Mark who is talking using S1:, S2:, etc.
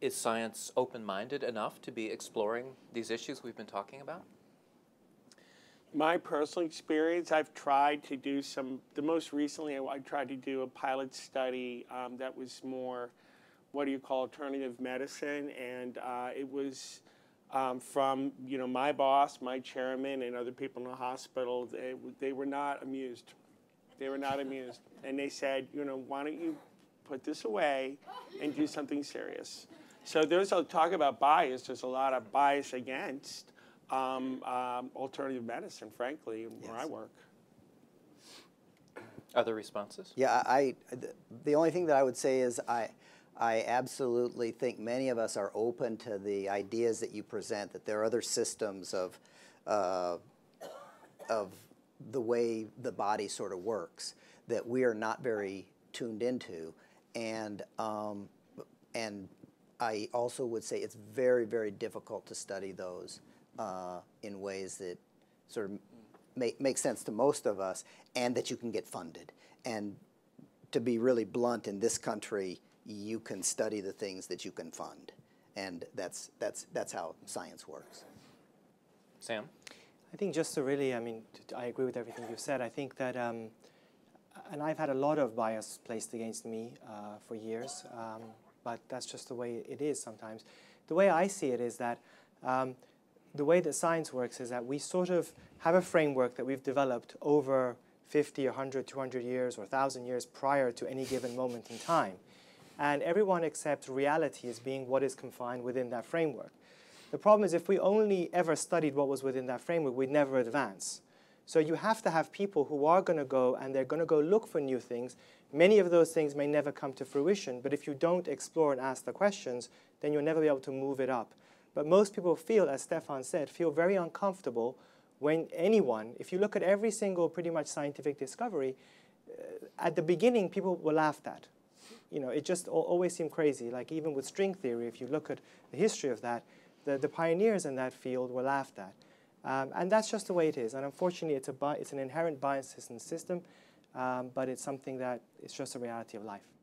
S1: is science open-minded enough to be exploring these issues we've been talking about?
S2: My personal experience, I've tried to do some, the most recently, I, I tried to do a pilot study um, that was more, what do you call alternative medicine? And uh, it was um, from, you know, my boss, my chairman, and other people in the hospital. They, they were not amused. They were not amused. And they said, you know, why don't you put this away and do something serious? So there's a talk about bias. There's a lot of bias against um, um, alternative medicine, frankly, where
S3: Yes.
S2: I work.
S1: Other responses?
S3: Yeah, I, the only thing that I would say is I, I absolutely think many of us are open to the ideas that you present, that there are other systems of, uh, of the way the body sort of works that we are not very tuned into. And, um, and I also would say it's very, very difficult to study those uh, in ways that sort of make, make sense to most of us and that you can get funded. And to be really blunt, in this country, you can study the things that you can fund. And that's, that's, that's how science works.
S1: Sam?
S4: I think just to really, I mean, I agree with everything you've said. I think that, um, and I've had a lot of bias placed against me uh, for years, um, but that's just the way it is sometimes. The way I see it is that um, the way that science works is that we sort of have a framework that we've developed over 50, 100, 200 years or 1,000 years prior to any given moment in time. And everyone accepts reality as being what is confined within that framework. The problem is if we only ever studied what was within that framework, we'd never advance. So you have to have people who are going to go and they're going to go look for new things. Many of those things may never come to fruition, but if you don't explore and ask the questions, then you'll never be able to move it up. But most people feel, as Stephan said, feel very uncomfortable when anyone, if you look at every single pretty much scientific discovery, uh, at the beginning people were laughed at. You know, it just always seemed crazy. Like even with string theory, if you look at the history of that, the, the pioneers in that field were laughed at. Um, and that's just the way it is. And unfortunately, it's, a it's an inherent bias in the system, um, but it's something that it's just a reality of life.